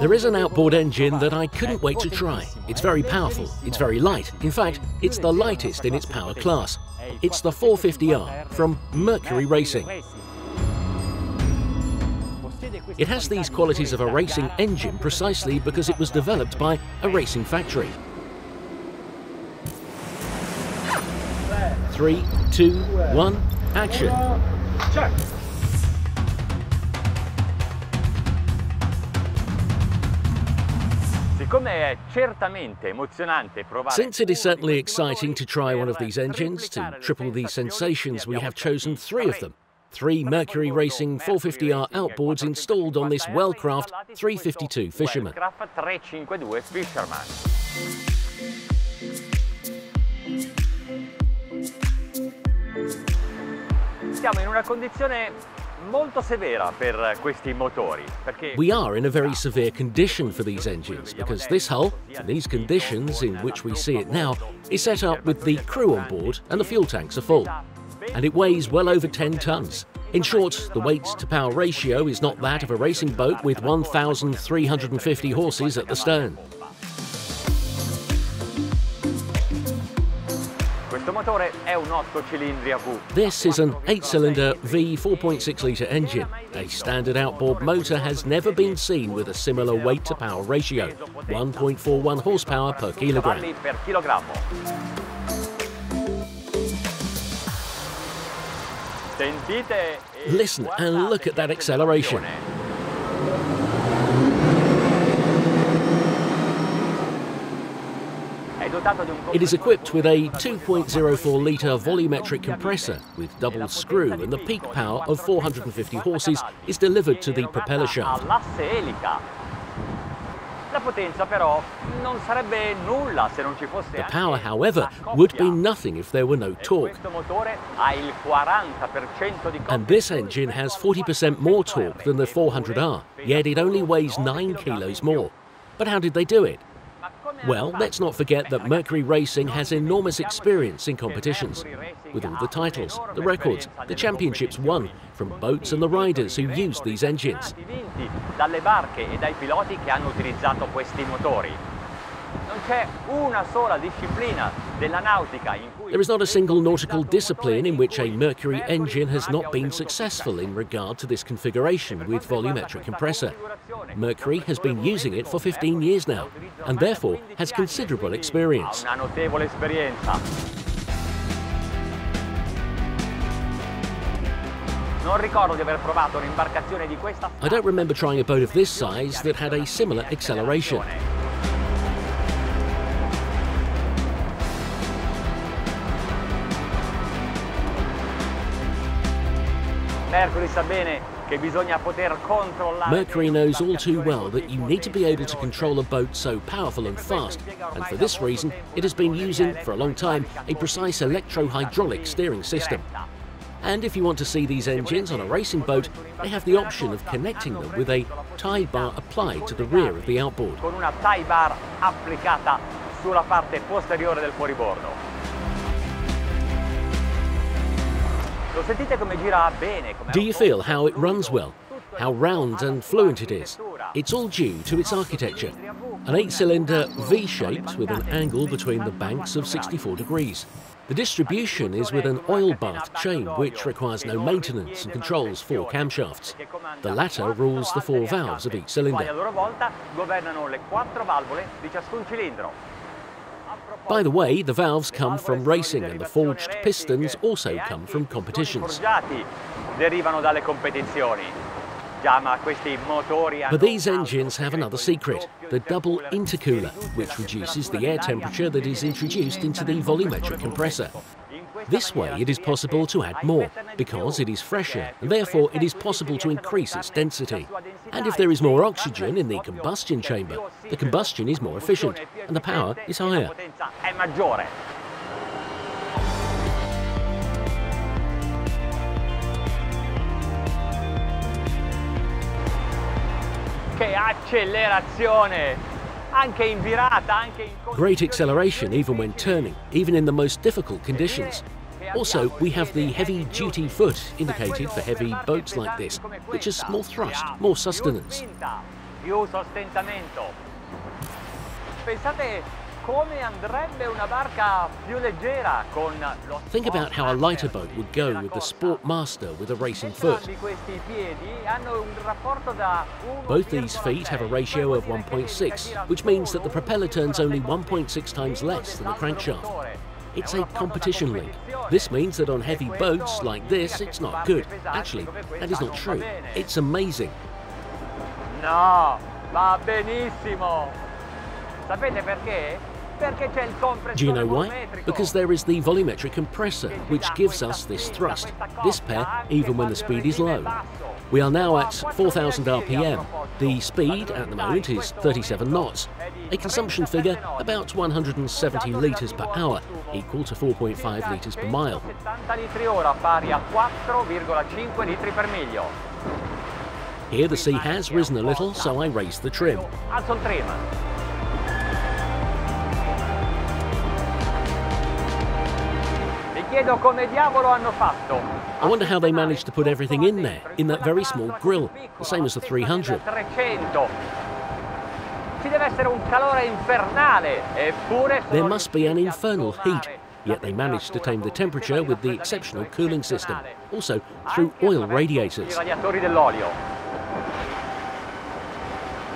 There is an outboard engine that I couldn't wait to try. It's very powerful, it's very light. In fact, it's the lightest in its power class. It's the 450R from Mercury Racing. It has these qualities of a racing engine precisely because it was developed by a racing factory. Three, two, one, action. Siccome Since it is certainly exciting to try one of these engines to triple the sensations, we have chosen three of them. Three Mercury Racing 450R outboards installed on this Wellcraft 352 Fisherman. Wellcraft 352 Fisherman. Siamo in una condizione We are in a very severe condition for these engines because this hull, in these conditions in which we see it now, is set up with the crew on board and the fuel tanks are full. And it weighs well over 10 tons. In short, the weight to power ratio is not that of a racing boat with 1,350 horses at the stern. This is an 8-cylinder V 4.6 litre engine. A standard outboard motor has never been seen with a similar weight to power ratio, 1.41 horsepower per kilogram. Listen and look at that acceleration. È dotato di un It is equipped with a 2.04 litre volumetric compressor with double screw and the peak power of 450 horses is delivered to the propeller shaft. The power, however, would be nothing if there were no torque. Questo motore ha il 40% di coppia. And this engine has 40% more torque than the 400R, yet it only weighs 9 kilos more. But how did they do it? Well, let's not forget that Mercury Racing has enormous experience in competitions, with all the titles, the records, the championships won from boats and the riders who used these engines. Non c'è una sola disciplina della nautica in cui There is not a single nautical discipline in which a Mercury engine has not been successful in regard to this configuration with volumetric compressor. Mercury has been using it for 15 years now, and therefore has considerable experience. Ha una notevole esperienza. Non ricordo di aver provato un'imbarcazione di questa I don't remember trying a boat of this size that had a similar acceleration. Mercury sa bene che bisogna poter controllare Mercury knows all too well that you need to be able to control a boat so powerful and fast, and for this reason, it has been using for a long time a precise electro-hydraulic steering system. And if you want to see these engines on a racing boat, they have the option of connecting them with a tie bar applied to the rear of the outboard. Do you feel how it runs well? How round and fluent it is? It's all due to its architecture. An eight-cylinder V-shaped with an angle between the banks of 64 degrees. The distribution is with an oil bath chain which requires no maintenance and controls four camshafts. The latter rules the four valves of each cylinder. By the way, the valves come from racing and the forged pistons also come from competitions. But these engines have another secret, the double intercooler, which reduces the air temperature that is introduced into the volumetric compressor. This way it is possible to add more, because it is fresher, and therefore it is possible to increase its density. And if there is more oxygen in the combustion chamber, the combustion is more efficient, and the power is higher. Che accelerazione! Anche in virata, anche in Great acceleration even when turning, even in the most difficult conditions. Also, we have the heavy duty foot indicated for heavy boats like this, which has more thrust, more sustenance. Più sostentamento. Pensate come andrebbe una barca più leggera con lo Think about how a lighter boat would go with the Sport Master with a racing foot. Entrambi questi piedi hanno un rapporto da Both these feet have a ratio of 1.6, which means that the propeller turns only 1.6 times less than the crankshaft. It's a competition link. This means that on heavy boats like this, it's not good. Actually, that is not true. It's amazing. No, va benissimo. Sapete perché? Perché c'è il compressore Do you know why? Because there is the volumetric compressor, which gives us this thrust, this pair, even when the speed is low. We are now at 4,000 RPM. The speed at the moment is 37 knots. A consumption figure about 170 litres per hour, equal to 4.5 litres per mile. 70 litri ora pari a 4,5 litri per miglio. Here the sea has risen a little, so I raised the trim. I wonder how they managed to put everything in there, in that very small grill, the same as the 300. 300. Ci deve essere un calore infernale, eppure sono There must be an infernal heat, yet they managed to tame the temperature with the exceptional cooling system, also through oil radiators. I radiatori dell'olio. Siamo a 4700 giri.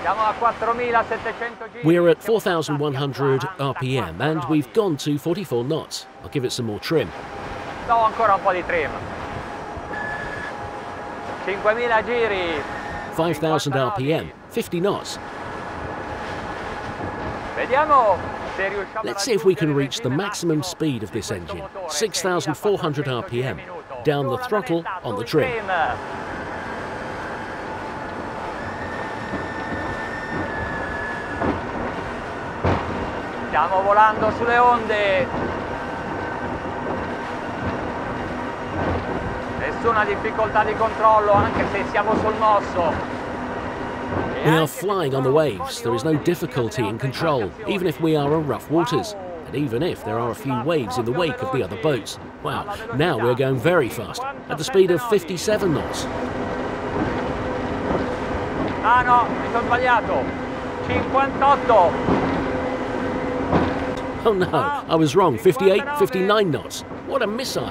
We're at 4,100 RPM and we've gone to 44 knots. I'll give it some more trim. Do ancora un po' di trim. 5000 giri. 5,000 RPM, 50 knots. Vediamo se riusciamo a Let's see if we can reach the maximum speed of this engine, 6,400 che è a 400 giri al RPM, down the throttle on the trim. Stiamo volando sulle onde. Nessuna difficoltà di controllo anche se siamo sul mosso. We are flying on the waves. There is no un po' di difficulty in control, even if we are on rough waters, and even if there are a few waves in the wake of the other boats. Wow, now we're going very fast, at the speed of 57 knots. Ah no, mi sono sbagliato. 58. Oh no, I was wrong, 58, 59 knots. What a missile!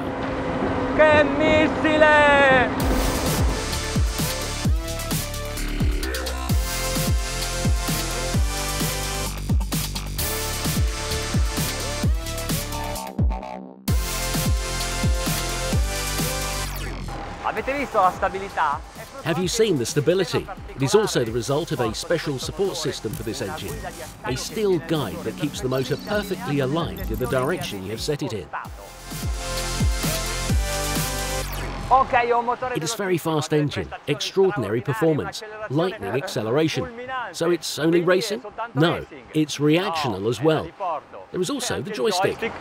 Have you seen the stability? It is also the result of a special support system for this engine. A steel guide that keeps the motor perfectly aligned in the direction you have set it in. Ok, ho un motore It is very fast engine, extraordinary performance, lightning acceleration. So it's only racing? No, it's reactional as well. There is also the joystick.